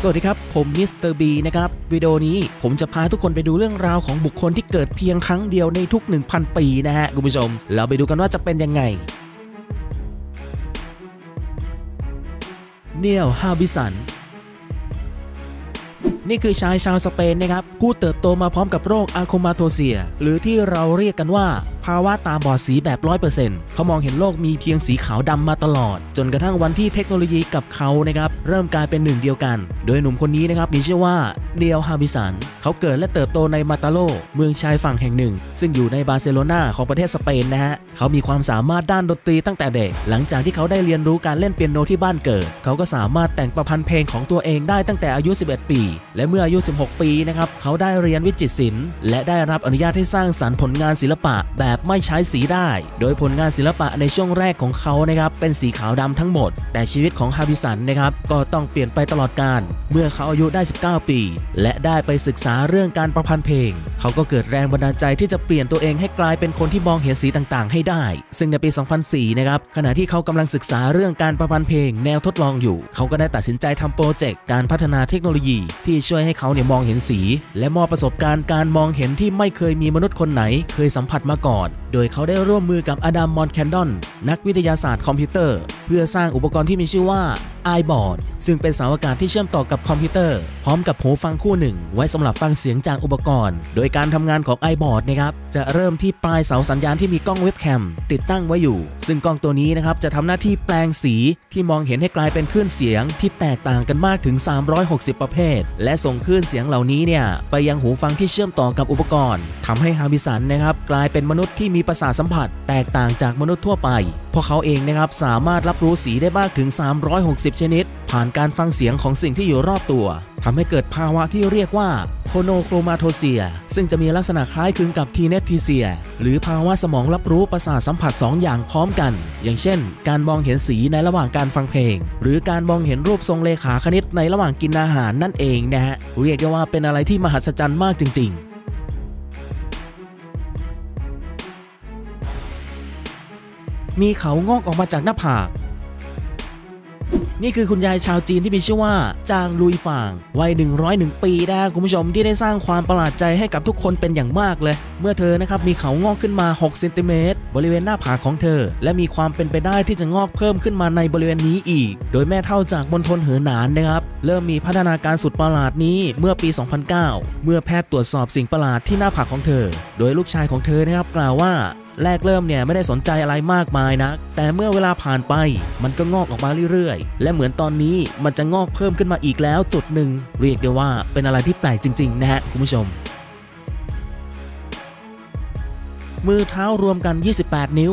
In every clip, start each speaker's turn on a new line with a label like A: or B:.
A: สวัสดีครับ ผมมิสเตอร์บีนะครับ วิดีโอนี้ผมจะพาทุกคนไปดูเรื่องราวของบุคคลที่เกิดเพียงครั้งเดียวในทุก 1,000 ปีนะฮะ คุณผู้ชม เราไปดูกันว่าจะเป็นยังไง นีลฮาร์บิสสัน นี่คือชายชาวสเปนนะครับผู้เติบโตมาพร้อมกับโรค achromatopsia หรือที่เราเรียกกันว่า ภาวะตาบอดสีแบบ 100%เขามองเห็นโลกมีเพียงสีขาวดำมาตลอด จนกระทั่งวันที่เทคโนโลยีกับเขานะครับเริ่มกลายเป็นหนึ่งเดียวกัน โดยหนุ่มคนนี้นะครับมีชื่อว่านีลฮาร์บิสสันเขาเกิดและเติบโตในมาตาโร เมืองชายฝั่งแห่งหนึ่ง ซึ่งอยู่ในบาร์เซโลนาของประเทศสเปนนะฮะเขามีความสามารถด้านดนตรีตั้งแต่เด็ก หลังจากที่เขาได้เรียนรู้การเล่นเปียโนที่บ้านเกิด เขาก็สามารถแต่งประพันธ์เพลงของตัวเองได้ตั้งแต่อายุ 11 ปีและเมื่ออายุ 16 ปีนะครับเขาได้เรียนวิจิตรศิลป์และได้รับอนุญาตให้สร้างสรรค์ผลงานศิลปะแบบไม่ใช้สีได้ โดยผลงานศิลปะในช่วงแรกของเขานะครับเป็นสีขาวดำทั้งหมด แต่ชีวิตของฮาร์บิสสันนะครับก็ต้องเปลี่ยนไปตลอดกาลเมื่อเขาอายุได้ 19 ปี และได้ไปศึกษาเรื่องการประพันธ์เพลง เขาก็เกิดแรงบันดาลใจที่จะเปลี่ยนตัวเองให้กลายเป็นคนที่มองเห็นสีต่างๆ ให้ได้ ซึ่งในปี 2004 นะครับขณะที่เขากำลังศึกษาเรื่องการประพันธ์เพลง แนวทดลองอยู่ เขาก็ได้ตัดสินใจทำโปรเจกต์การพัฒนาเทคโนโลยีที่ช่วยให้เขาเนี่ยมองเห็นสี และมอบประสบการณ์การมองเห็นที่ไม่เคยมีมนุษย์คนไหน เคยสัมผัสมาก่อน โดยเขาได้ร่วมมือกับอดัมมอนแคนดอนนักวิทยาศาสตร์คอมพิวเตอร์ เพื่อสร้างอุปกรณ์ที่มีชื่อว่า iBoard ซึ่งเป็นเสาอากาศที่เชื่อมต่อกับคอมพิวเตอร์ พร้อมกับหูฟังคู่หนึ่ง ไว้สำหรับฟังเสียงจากอุปกรณ์ โดยการทำงานของ iBoard นะครับจะเริ่มที่ปลายเสาสัญญาณที่มีกล้องเว็บแคมติดตั้งไว้อยู่ ซึ่งกล้องตัวนี้นะครับจะทำหน้าที่แปลงสีที่มองเห็นให้กลายเป็นคลื่นเสียงที่แตกต่างกันมากถึง 360 ประเภท และส่งคลื่นเสียงเหล่านี้เนี่ยไปยังหูฟังที่เชื่อมต่อกับอุปกรณ์ทำให้ฮาบิสันนะครับกลายเป็นมนุษย์ที่มีประสาทสัมผัส แตกต่างจากมนุษย์ทั่วไป เพราะเขาเองนะครับสามารถรับรู้สีได้มากถึง 360 ชนิด ผ่านการฟังเสียงของสิ่งที่อยู่รอบตัวทำให้เกิดภาวะที่เรียกว่า โคโนโครมาโทเซีย ซึ่งจะมีลักษณะคล้ายคลึงกับทีเนทีเซีย หรือภาวะสมองรับรู้ประสาทสัมผัส 2 อย่างพร้อมกัน อย่างเช่น การมองเห็นสีในระหว่างการฟังเพลง หรือการมองเห็นรูปทรงเลขาคณิตในระหว่างกินอาหารนั่นเองนะฮะ เรียกได้ว่าเป็นอะไรที่มหัศจรรย์มากจริง ๆมีเขางอกออกมาจากหน้าผาก นี่คือคุณยายชาวจีนที่มีชื่อว่า จางลุยฝางวัย 101 ปีนะคุณผู้ชมที่ได้สร้างความประหลาดใจให้กับทุกคนเป็นอย่างมากเลย เมื่อเธอนะครับมีเขางอกขึ้นมา 6 เซนติเมตรบริเวณหน้าผากของเธอ และมีความเป็นไปได้ที่จะงอกเพิ่มขึ้นมาในบริเวณนี้อีก โดยแม่เท่าจากมณฑลเหอหนานนะครับเริ่มมีพัฒนาการสุดประหลาดนี้เมื่อปี 2009 เมื่อแพทย์ตรวจสอบสิ่งประหลาดที่หน้าผากของเธอ โดยลูกชายของเธอนะครับกล่าวว่า แรกเริ่มเนี่ยไม่ได้สนใจอะไรมากมายนะแต่เมื่อเวลาผ่านไป มันก็งอกออกมาเรื่อยๆ และเหมือนตอนนี้มันจะงอกเพิ่มขึ้นมาอีกแล้วจุดหนึ่งเรียกได้ว่าเป็นอะไรที่แปลกจริง ๆ นะฮะคุณผู้ชมมือเท้ารวมกัน 28 นิ้ว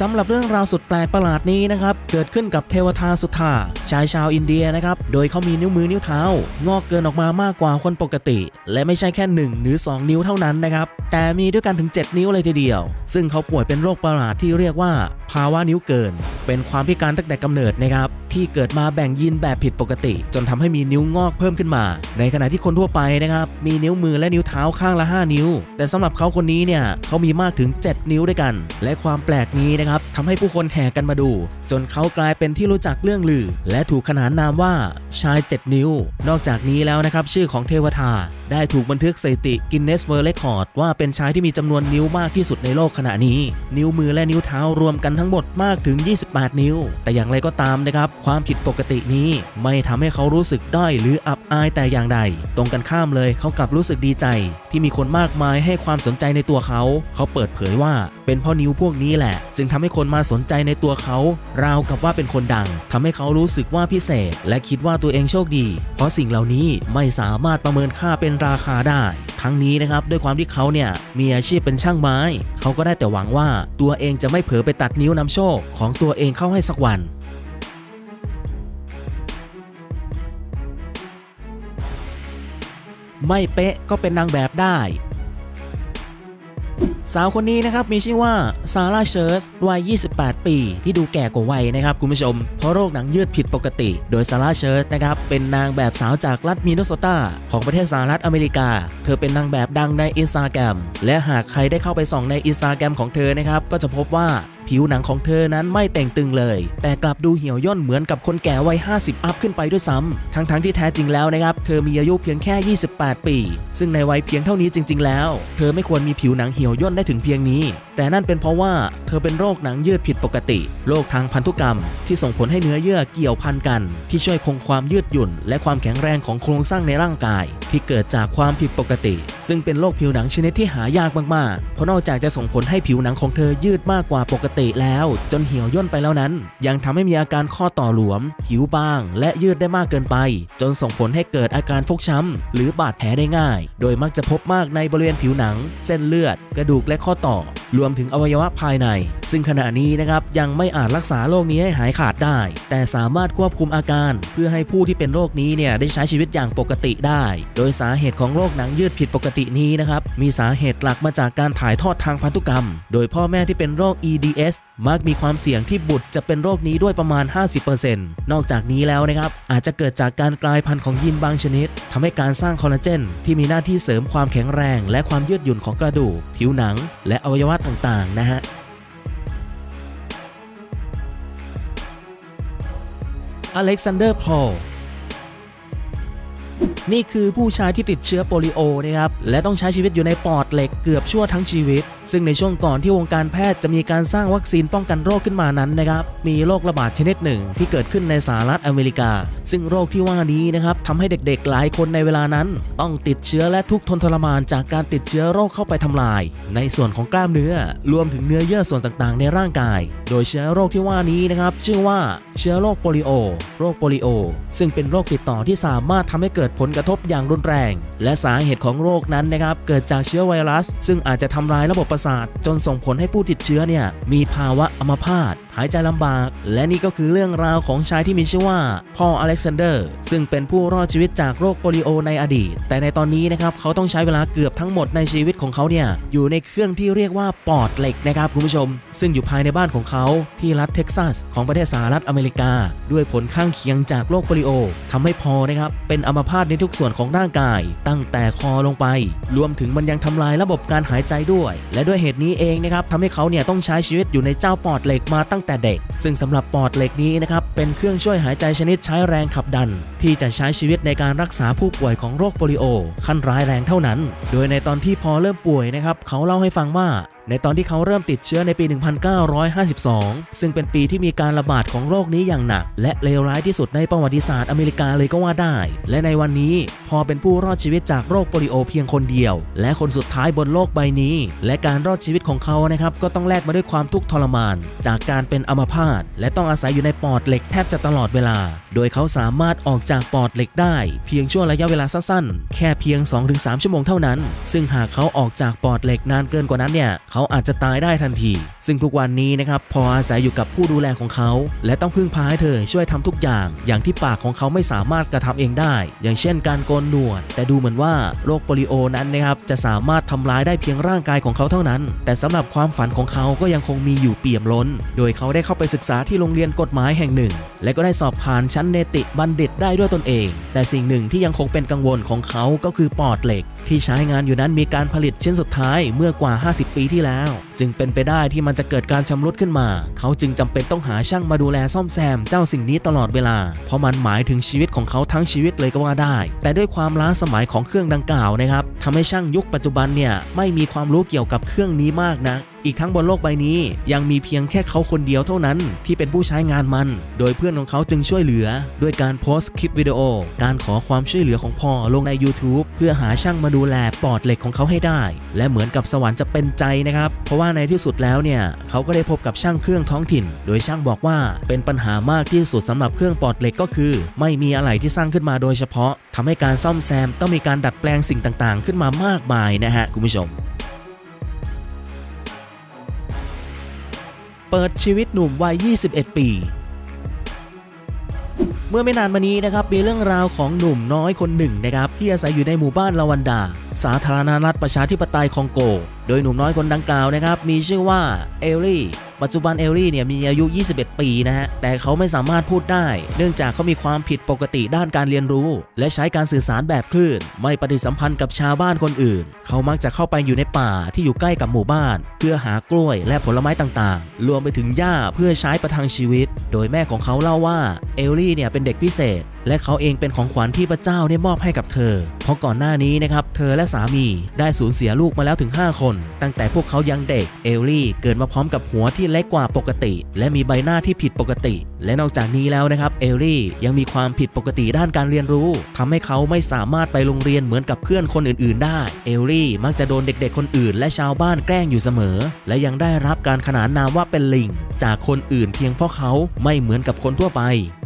A: สำหรับเรื่องราวสุดแปลกประหลาดนี้นะครับ เกิดขึ้นกับเทวทาสุธาชายชาวอินเดียนะครับ โดยเขามีนิ้วมือนิ้วเท้า งอกเกินออกมามากกว่าคนปกติ และไม่ใช่แค่ 1 หรือ 2 นิ้วเท่านั้นนะครับ แต่มีด้วยกันถึง 7 นิ้วเลยทีเดียว ซึ่งเขาป่วยเป็นโรคประหลาดที่เรียกว่า ภาวะนิ้วเกิน เป็นความพิการตั้งแต่กำเนิดนะครับ ที่เกิดมาแบ่งยีนแบบผิดปกติ จนทำให้มีนิ้วงอกเพิ่มขึ้นมา ในขณะที่คนทั่วไปนะครับมีนิ้วมือและนิ้วเท้าข้างละ 5 นิ้ว แต่สำหรับเขาคนนี้เนี่ยเขามีมากถึง 7 นิ้วด้วยกัน และความแปลกนี้นะครับทำให้ผู้คนแห่กันมาดู จนเขากลายเป็นที่รู้จักเลื่องลือ และถูกขนานนามว่าชาย 7 นิ้ว นอกจากนี้แล้วนะครับชื่อของเทวทาได้ถูกบันทึกสถิติ Guinness World Record ว่าเป็นชายที่มีจำนวนนิ้วมากที่สุดในโลกขณะนี้ นิ้วมือและนิ้วเท้ารวมกันทั้งหมดมากถึง 28 นิ้ว แต่อย่างไรก็ตามนะครับความผิดปกตินี้ไม่ทำให้เขารู้สึกด้อยหรืออับอายแต่อย่างใด ตรงกันข้ามเลยเขากลับรู้สึกดีใจ ที่มีคนมากมายให้ความสนใจในตัวเขา เขาเปิดเผยว่าเป็นเพราะนิ้วพวกนี้แหละ จึงทำให้คนมาสนใจในตัวเขา ราวกับว่าเป็นคนดังทำให้เขารู้สึกว่าพิเศษ และคิดว่าตัวเองโชคดี เพราะสิ่งเหล่านี้ไม่สามารถประเมินค่าเป็นราคาได้ ทั้งนี้นะครับด้วยความที่เขาเนี่ยมีอาชีพเป็นช่างไม้ เขาก็ได้แต่หวังว่าตัวเองจะไม่เผลอไปตัดนิ้วนำโชคของตัวเองเข้าให้สักวัน ไม่เป๊ะก็เป็นนางแบบได้ สาวคนนี้นะครับมีชื่อว่าซาร่าเชิร์สวัย 28 ปี ที่ดูแก่กว่าวัยนะครับคุณผู้ชม เพราะโรคหนังยืดผิดปกติ โดยซาร่าเชิร์สนะครับเป็นนางแบบสาวจากรัฐมินนิโซตาของประเทศสหรัฐอเมริกา เธอเป็นนางแบบดังในอินสตาแกรมและหากใครได้เข้าไปส่องในอินสตาแกรมของเธอนะครับก็จะพบว่า ผิวหนังของเธอนั้นไม่เต่งตึงเลย แต่กลับดูเหี่ยวย่นเหมือนกับคนแก่วัย 50 up ขึ้นไปด้วยซ้ำทั้งๆที่แท้จริงแล้วนะครับ เธอมีอายุเพียงแค่ 28 ปี ซึ่งในวัยเพียงเท่านี้จริง ๆ แล้ว เธอไม่ควรมีผิวหนังเหี่ยวย่นได้ถึงเพียงนี้ แต่นั่นเป็นเพราะว่าเธอเป็นโรคหนังยืดผิดปกติ โรคทางพันธุกรรม ที่ส่งผลให้เนื้อเยื่อเกี่ยวพันกัน ที่ช่วยคงความยืดหยุ่น และความแข็งแรงของโครงสร้างในร่างกาย ที่เกิดจากความผิดปกติ ซึ่งเป็นโรคผิวหนังชนิดที่หายากมากๆเพราะนอกจากจะส่งผลให้ผิวหนังของเธอยืดมากกว่าปกติแล้วจนเหี่ยวย่นไปแล้วนั้น ยังทำให้มีอาการข้อต่อหลวม ผิวบาง และยืดได้มากเกินไป จนส่งผลให้เกิดอาการฟกช้ำหรือบาดแผลได้ง่าย โดยมักจะพบมากในบริเวณผิวหนัง เส้นเลือด กระดูกและข้อต่อ รวมถึงอวัยวะภายใน ซึ่งขณะนี้นะครับยังไม่อาจรักษาโรคนี้ให้หายขาดได้ แต่สามารถควบคุมอาการ เพื่อให้ผู้ที่เป็นโรคนี้เนี่ยได้ใช้ชีวิตอย่างปกติได้ โดยสาเหตุของโรคหนังยืดผิดปกตินี้นะครับมีสาเหตุหลักมาจากการถ่ายทอดทางพันธุกรรม โดยพ่อแม่ที่เป็นโรค EDS มักมีความเสี่ยงที่บุตรจะเป็นโรคนี้ด้วยประมาณ 50%นอกจากนี้แล้วนะครับ อาจจะเกิดจากการกลายพันธุ์ของยีนบางชนิดทำให้การสร้างคอลลาเจน ที่มีหน้าที่เสริมความแข็งแรง และความยืดหยุ่นของกระดูก ผิวหนัง และอวัยวะต่างๆ นะฮะอเล็กซานเดอร์พอล นี่คือผู้ชายที่ติดเชื้อโปลิโอนะครับและต้องใช้ชีวิตอยู่ในปอดเหล็กเกือบชั่วทั้งชีวิต ซึ่งในช่วงก่อนที่วงการแพทย์จะมีการสร้างวัคซีนป้องกันโรคขึ้นมานั้นนะครับมีโรคระบาดชนิดหนึ่งที่เกิดขึ้นในสหรัฐอเมริกา ซึ่งโรคที่ว่านี้นะครับทำให้เด็กๆ หลายคนในเวลานั้น ต้องติดเชื้อและทุกทนทรมานจากการติดเชื้อโรคเข้าไปทำลาย ในส่วนของกล้ามเนื้อ รวมถึงเนื้อเยื่อส่วนต่างๆ ในร่างกาย โดยเชื้อโรคที่ว่านี้นะครับชื่อว่าเชื้อโรคโปลิโอ โรคโปลิโอ ซึ่งเป็นโรคติดต่อที่สามารถทำให้เกิดผลกระทบอย่างรุนแรง และสาเหตุของโรคนั้นนะครับเกิดจากเชื้อไวรัส ซึ่งอาจจะทำลายระบบประสาท จนส่งผลให้ผู้ติดเชื้อเนี่ยมีภาวะอัมพาตหายใจลำบาก และนี่ก็คือเรื่องราวของชายที่มีชื่อว่าพออเล็กซานเดอร์ ซึ่งเป็นผู้รอดชีวิตจากโรคโปลิโอในอดีต แต่ในตอนนี้นะครับเขาต้องใช้เวลาเกือบทั้งหมดในชีวิตของเขาเนี่ยอยู่ในเครื่องที่เรียกว่าปอดเหล็กนะครับคุณผู้ชม ซึ่งอยู่ภายในบ้านของเขาที่รัฐเท็กซัส ของประเทศสหรัฐอเมริกา ด้วยผลข้างเคียงจากโรคโปลิโอทำให้พอนะครับเป็นอัมพาตในทุกส่วนของร่างกาย ตั้งแต่คอลงไป รวมถึงมันยังทำลายระบบการหายใจด้วย และด้วยเหตุนี้เองนะครับทำให้เขาเนี่ยต้องใช้ชีวิตอยู่ในเจ้าปอดเหล็กมาตั้งแต่เด็ก ซึ่งสำหรับปอดเหล็กนี้นะครับเป็นเครื่องช่วยหายใจชนิดใช้แรงขับดัน ที่จะใช้ชีวิตในการรักษาผู้ป่วยของโรคโปลิโอ ขั้นร้ายแรงเท่านั้น โดยในตอนที่พอเริ่มป่วยนะครับเขาเล่าให้ฟังว่า ในตอนที่เขาเริ่มติดเชื้อในปี 1952 ซึ่งเป็นปีที่มีการระบาดของโรคนี้อย่างหนัก และเลวร้ายที่สุดในประวัติศาสตร์อเมริกาเลยก็ว่าได้ และในวันนี้พอเป็นผู้รอดชีวิตจากโรคโปลิโอเพียงคนเดียว และคนสุดท้ายบนโลกใบนี้ และการรอดชีวิตของเขานะครับก็ต้องแลกมาด้วยความทุกข์ทรมาน จากการเป็นอัมพาตและต้องอาศัยอยู่ในปอดเหล็กแทบจะตลอดเวลา โดยเขาสามารถออกจากปอดเหล็กได้ เพียงช่วงระยะเวลาสั้นๆ แค่เพียง 2-3 ชั่วโมงเท่านั้น ซึ่งหากเขาออกจากปอดเหล็กนานเกินกว่านั้นเนี่ย เขาอาจจะตายได้ทันที ซึ่งทุกวันนี้นะครับ พออาศัยอยู่กับผู้ดูแลของเขา และต้องพึ่งพาให้เธอช่วยทำทุกอย่าง อย่างที่ปากของเขาไม่สามารถกระทำเองได้ อย่างเช่น การโกนหนวด แต่ดูเหมือนว่าโรคโปลิโอนั้นนะครับจะสามารถทำร้ายได้เพียงร่างกายของเขาเท่านั้น แต่สำหรับความฝันของเขาก็ยังคงมีอยู่เปี่ยมล้น โดยเขาได้เข้าไปศึกษาที่โรงเรียนกฎหมายแห่งหนึ่ง และก็ได้สอบผ่านชั้นเนติบัณฑิตได้ด้วยตนเอง แต่สิ่งหนึ่งที่ยังคงเป็นกังวลของเขาก็คือปอดเหล็ก ที่ใช้งานอยู่นั้นมีการผลิตชิ้นสุดท้ายเมื่อกว่า 50 ปีที่แล้ว จึงเป็นไปได้ที่มันจะเกิดการชำรุดขึ้นมา เขาจึงจำเป็นต้องหาช่างมาดูแลซ่อมแซมเจ้าสิ่งนี้ตลอดเวลา เพราะมันหมายถึงชีวิตของเขาทั้งชีวิตเลยก็ว่าได้ แต่ด้วยความล้าสมัยของเครื่องดังกล่าวนะครับทำให้ช่างยุคปัจจุบันเนี่ยไม่มีความรู้เกี่ยวกับเครื่องนี้มากนะ อีกทั้งบนโลกใบนี้ยังมีเพียงแค่เขาคนเดียวเท่านั้น ที่เป็นผู้ใช้งานมัน โดยเพื่อนของเขาจึงช่วยเหลือ ด้วยการโพสต์คลิปวิดีโอ การขอความช่วยเหลือของพ่อลงใน YouTube เพื่อหาช่างมาดูแลปอดเหล็กของเขาให้ได้ และเหมือนกับสวรรค์จะเป็นใจนะครับ เพราะว่าในที่สุดแล้วเนี่ยเขาก็ได้พบกับช่างเครื่องท้องถิ่น โดยช่างบอกว่าเป็นปัญหามากที่สุดสำหรับเครื่องปอดเหล็กก็คือ ไม่มีอะไรที่สร้างขึ้นมาโดยเฉพาะทำให้การซ่อมแซมต้องมีการดัดแปลงสิ่งต่างๆ ขึ้นมามากมายนะฮะคุณผู้ชม เปิดชีวิตหนุ่มวัย 21 ปี เมื่อไม่นานมานี้นะครับมีเรื่องราวของหนุ่มน้อยคนหนึ่งนะครับที่อาศัยอยู่ในหมู่บ้านลาวันดา สาธารณรัฐประชาธิปไตยคองโก โดยหนุ่มน้อยคนดังกล่าวนะครับมีชื่อว่าเอลลี่ ปัจจุบันเอลลี่เนี่ยมีอายุ 21 ปีนะฮะ แต่เขาไม่สามารถพูดได้ เนื่องจากเขามีความผิดปกติด้านการเรียนรู้ และใช้การสื่อสารแบบอื่น ไม่ปฏิสัมพันธ์กับชาวบ้านคนอื่น เขามักจะเข้าไปอยู่ในป่าที่อยู่ใกล้กับหมู่บ้าน เพื่อหากล้วยและผลไม้ต่างๆ รวมไปถึงหญ้าเพื่อใช้ประทังชีวิต โดยแม่ของเขาเล่าว่าเอลลี่เนี่ยเป็นเด็กพิเศษ และเขาเองเป็นของขวัญที่พระเจ้าได้มอบให้กับเธอ เพราะก่อนหน้านี้นะครับเธอและสามีได้สูญเสียลูกมาแล้วถึง 5 คน ตั้งแต่พวกเขายังเด็กเอลลี่เกิดมาพร้อมกับหัวที่เล็กกว่าปกติ และมีใบหน้าที่ผิดปกติ และนอกจากนี้แล้วนะครับเอลลี่ยังมีความผิดปกติด้านการเรียนรู้ทำให้เขาไม่สามารถไปโรงเรียนเหมือนกับเพื่อนคนอื่น ๆ ได้เอลลี่มักจะโดนเด็กๆ คนอื่น และชาวบ้านแกล้งอยู่เสมอ และยังได้รับการขนานนามว่าเป็นลิง จากคนอื่นเพียงเพราะเขาไม่เหมือนกับคนทั่วไป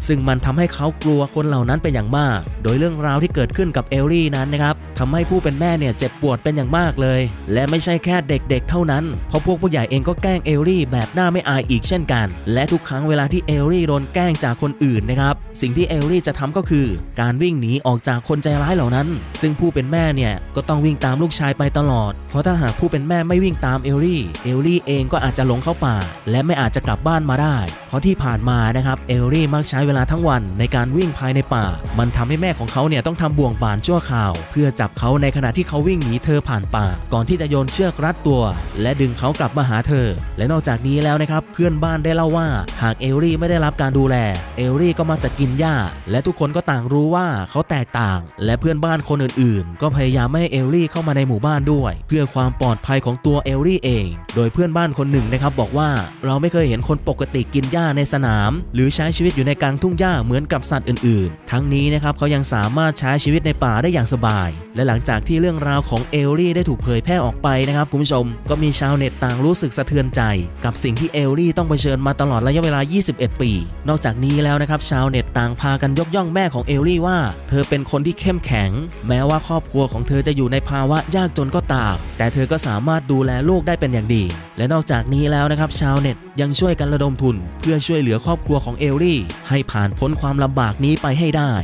A: ซึ่งมันทำให้เขากลัวคนเหล่านั้นเป็นอย่างมาก โดยเรื่องราวที่เกิดขึ้นกับเอลลี่นั้นนะครับ ทำให้ผู้เป็นแม่เนี่ยเจ็บปวดเป็นอย่างมากเลย และไม่ใช่แค่เด็กๆ เท่านั้น เพราะพวกผู้ใหญ่เองก็แกล้งเอลลี่แบบหน้าไม่อายอีกเช่นกัน และทุกครั้งเวลาที่เอลลี่โดนแกล้งจากคนอื่นนะครับ สิ่งที่เอลลี่จะทำก็คือ การวิ่งหนีออกจากคนใจร้ายเหล่านั้น ซึ่งผู้เป็นแม่เนี่ยก็ต้องวิ่งตามลูกชายไปตลอด เพราะถ้าหากผู้เป็นแม่ไม่วิ่งตามเอลลี่ เอลลี่เองก็อาจจะหลงเข้าป่า และไม่อาจจะกลับบ้านมาได้ เพราะที่ผ่านมานะครับเอลลี่มักใช้เวลาทั้งวันในการวิ่งภายในป่า มันทำให้แม่ของเขาเนี่ยต้องทำบ่วงบาศชั่วคราว เพื่อจับเขาในขณะที่เขาวิ่งหนีเธอผ่านป่า ก่อนที่จะโยนเชือกรัดตัว และดึงเขากลับมาหาเธอ และนอกจากนี้แล้วนะครับเพื่อนบ้านได้เล่าว่า หากเอลลี่ไม่ได้รับการดูแล เอลลี่ก็มักจะกินหญ้า และทุกคนก็ต่างรู้ว่าเขาแตกต่าง และเพื่อนบ้านคนอื่นๆ ก็พยายามไม่ให้เอลลี่เข้ามาในหมู่บ้านด้วย เพื่อความปลอดภัยของตัวเอลลี่เอง โดยเพื่อนบ้านคนหนึ่งนะครับบอกว่าเราไม่เคยเห็นคนปกติกินหญ้าในสนาม หรือใช้ชีวิตอยู่ในกลางทุ่งหญ้าเหมือนกับสัตว์อื่นๆ ทั้งนี้นะครับเขายังสามารถใช้ชีวิตในป่าได้อย่างสบายและหลังจากที่เรื่องราวของเอลลี่ได้ถูกเผยแพร่ออกไปนะครับคุณผู้ชม ก็มีชาวเน็ตต่างรู้สึกสะเทือนใจ กับสิ่งที่เอลลี่ต้องเผชิญมาตลอดระยะเวลา 21 ปี นอกจากนี้แล้วนะครับชาวเน็ตต่างพากันยกย่องแม่ของเอลลี่ว่า เธอเป็นคนที่เข้มแข็ง แม้ว่าครอบครัวของเธอจะอยู่ในภาวะยากจนก็ตาม แต่เธอก็สามารถดูแลลูกได้เป็นอย่างดี และนอกจากนี้แล้วนะครับชาวเน็ตยังช่วยกันระดมทุน เพื่อช่วยเหลือครอบครัวของเอลลี่ ให้ผ่านพ้นความลำบากนี้ไปให้ได้